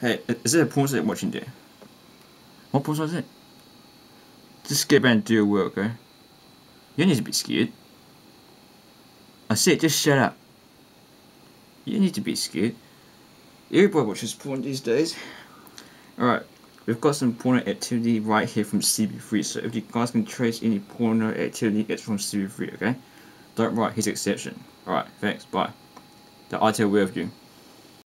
Hey, is it a porn site watching there? What porn was it? Just skip and do your work, okay? You need to be scared. I said, just shut up. You need to be scared. Everybody watches porn these days. Alright, we've got some porno activity right here from CP3. So if you guys can trace any porno activity, it's from CP3, okay? Don't write his exception. Alright, thanks, bye. The IT will with you.